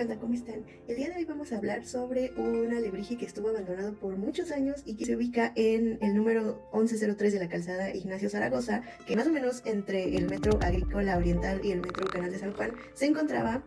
¿Qué? ¿Cómo están? El día de hoy vamos a hablar sobre un alebrije que estuvo abandonado por muchos años y que se ubica en el número 1103 de la calzada Ignacio Zaragoza, que más o menos entre el metro agrícola oriental y el metro canal de San Juan se encontraba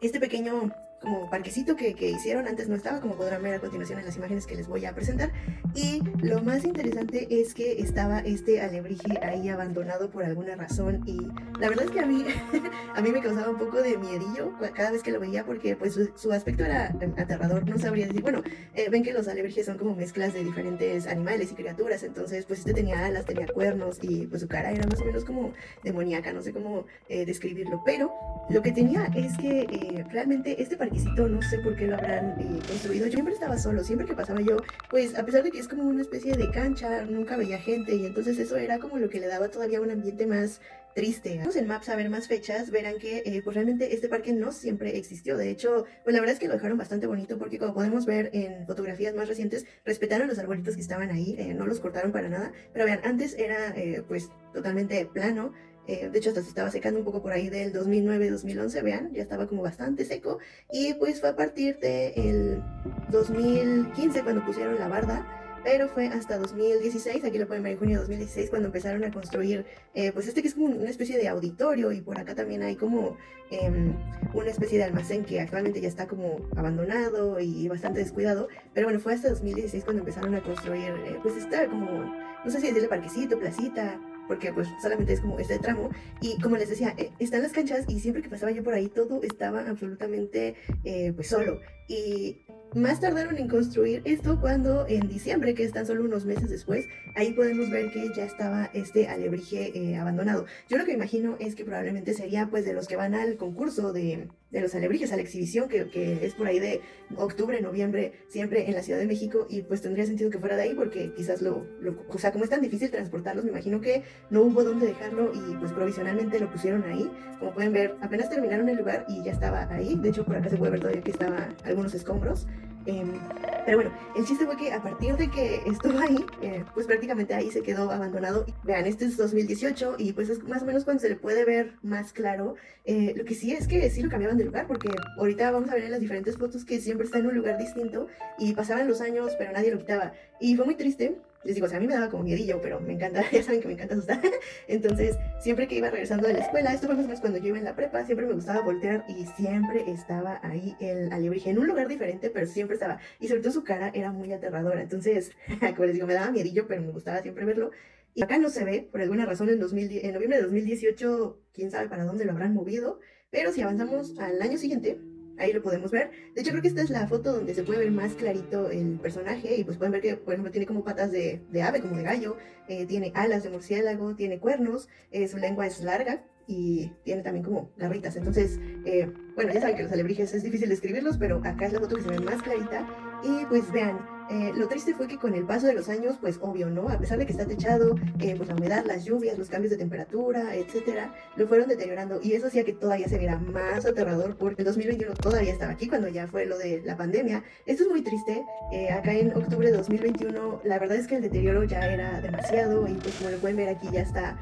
este pequeño como parquecito que, que, hicieron, antes no estaba, como podrán ver a continuación en las imágenes que les voy a presentar. Y lo más interesante es que estaba este alebrije ahí abandonado por alguna razón y la verdad es que a mí, a mí me causaba un poco de miedillo cada vez que lo veía porque pues su, aspecto era aterrador, no sabría decir, bueno, eh, ven que los alebrijes son como mezclas de diferentes animales y criaturas, entonces pues este tenía alas, tenía cuernos y pues su cara era más o menos como demoníaca, no sé cómo eh, describirlo, pero lo que tenía es que eh, realmente este parquecito, no sé por qué lo habrán eh, construido. Yo siempre estaba solo, siempre que pasaba yo, pues a pesar de que es como una especie de cancha, nunca veía gente y entonces eso era como lo que le daba todavía un ambiente más triste. Vamos en Maps a ver más fechas, verán que eh, pues realmente este parque no siempre existió. De hecho, pues la verdad es que lo dejaron bastante bonito porque como podemos ver en fotografías más recientes, respetaron los arbolitos que estaban ahí, no los cortaron para nada. Pero vean, antes era pues totalmente plano, eh, de hecho, hasta se estaba secando un poco por ahí del 2009-2011, vean, ya estaba como bastante seco. Y pues fue a partir del 2015 cuando pusieron la barda, pero fue hasta 2016, aquí lo pueden ver en junio de 2016, cuando empezaron a construir, eh, pues este que es como una especie de auditorio y por acá también hay como em, una especie de almacén que actualmente ya está como abandonado y bastante descuidado, pero bueno, fue hasta 2016 cuando empezaron a construir, eh, pues está como, no sé si decirle parquecito, placita, porque pues solamente es como este tramo. Y como les decía, eh, están las canchas y siempre que pasaba yo por ahí todo estaba absolutamente eh, pues solo. Y más tardaron en construir esto cuando en diciembre, que es tan solo unos meses después, ahí podemos ver que ya estaba este alebrije eh, abandonado. Yo lo que imagino es que probablemente sería pues de los que van al concurso de, de los alebrijes, a la exhibición que, que, es por ahí de octubre, noviembre, siempre en la Ciudad de México y pues tendría sentido que fuera de ahí porque quizás lo, lo, o sea, como es tan difícil transportarlos, me imagino que no hubo dónde dejarlo y pues provisionalmente lo pusieron ahí. Como pueden ver, apenas terminaron el lugar y ya estaba ahí. De hecho, por acá se puede ver todavía que estaba algunos escombros. Em, pero bueno, el chiste fue que a partir de que estuvo ahí, eh, pues prácticamente ahí se quedó abandonado. Vean, este es 2018 y pues es más o menos cuando se le puede ver más claro. Eh, lo que sí es que sí lo cambiaban de lugar porque ahorita vamos a ver en las diferentes fotos que siempre está en un lugar distinto y pasaban los años pero nadie lo quitaba. Y fue muy triste les digo, o sea, a mí me daba como miedillo, pero me encanta, ya saben que me encanta asustar. Entonces, siempre que iba regresando de la escuela, esto fue más o menos cuando yo iba en la prepa, siempre me gustaba voltear y siempre estaba ahí el alebrije, en un lugar diferente, pero siempre estaba. Y sobre todo su cara era muy aterradora. Entonces, como les digo, me daba miedillo, pero me gustaba siempre verlo. Y acá no se ve, por alguna razón, en, 2000, en noviembre de 2018, quién sabe para dónde lo habrán movido. Pero si avanzamos al año siguiente, Ahí lo podemos ver. De hecho, creo que esta es la foto donde se puede ver más clarito el personaje. Y pues pueden ver que, por ejemplo, tiene como patas de, de ave, como de gallo. Eh, tiene alas de murciélago, tiene cuernos. Eh, su lengua es larga y tiene también como garritas. Entonces, eh, bueno, ya saben que los alebrijes es difícil describirlos, pero acá es la foto que se ve más clarita. Y pues vean, eh, lo triste fue que con el paso de los años, pues obvio, ¿no? A pesar de que está techado, eh, pues la humedad, las lluvias, los cambios de temperatura, etcétera, lo fueron deteriorando y eso hacía que todavía se viera más aterrador porque el 2021 todavía estaba aquí cuando ya fue lo de la pandemia. Esto es muy triste. Eh, acá en octubre de 2021, la verdad es que el deterioro ya era demasiado y pues como lo pueden ver aquí ya está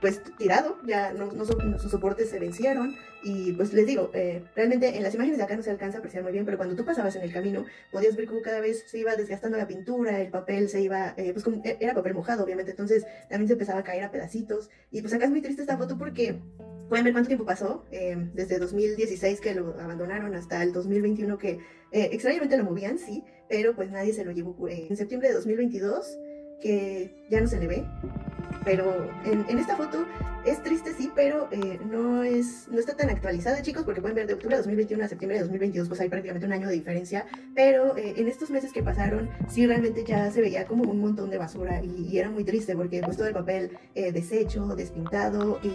pues tirado, ya no, no, sus soportes se vencieron y pues les digo, realmente en las imágenes de acá no se alcanza a apreciar muy bien, pero cuando tú pasabas en el camino podías ver cómo cada vez se iba desgastando la pintura, el papel se iba, eh, pues como, e, era papel mojado, obviamente, entonces también se empezaba a caer a pedacitos. Y pues acá es muy triste esta foto porque pueden ver cuánto tiempo pasó, eh, desde 2016 que lo abandonaron hasta el 2021 que eh, extrañamente lo movían, sí, pero pues nadie se lo llevó. en septiembre de 2022 que ya no se le ve, pero en, en esta foto es triste, sí, pero eh, no, es, no está tan actualizada, chicos, porque pueden ver de octubre de 2021 a septiembre de 2022, pues hay prácticamente un año de diferencia. Pero eh, en estos meses que pasaron, sí realmente ya se veía como un montón de basura y, era muy triste porque pues todo el papel eh, deshecho, despintado y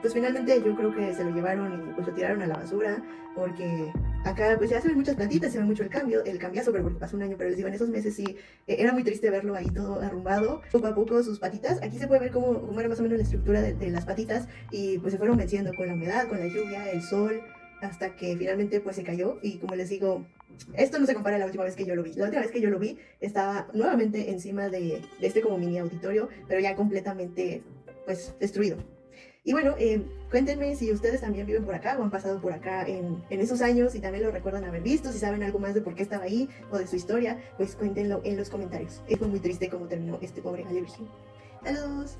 pues finalmente yo creo que se lo llevaron y pues lo tiraron a la basura porque acá pues ya se ven muchas plantitas, se ve mucho el cambio, el cambiazo, pero porque pasó un año, pero les digo, en esos meses sí era muy triste verlo ahí todo arrumbado, poco a poco sus patitas. Aquí se puede ver cómo, era más o menos la estructura de, de las patitas y pues se fueron venciendo con la humedad, con la lluvia, el sol, hasta que finalmente pues se cayó y como les digo, esto no se compara a la última vez que yo lo vi. La última vez que yo lo vi estaba nuevamente encima de, de este como mini auditorio, pero ya completamente pues destruido. Y bueno, eh, cuéntenme si ustedes también viven por acá o han pasado por acá en, en, esos años y también lo recuerdan haber visto, si saben algo más de por qué estaba ahí o de su historia, pues cuéntenlo en los comentarios. Fue muy triste cómo terminó este pobre alebrije. Saludos.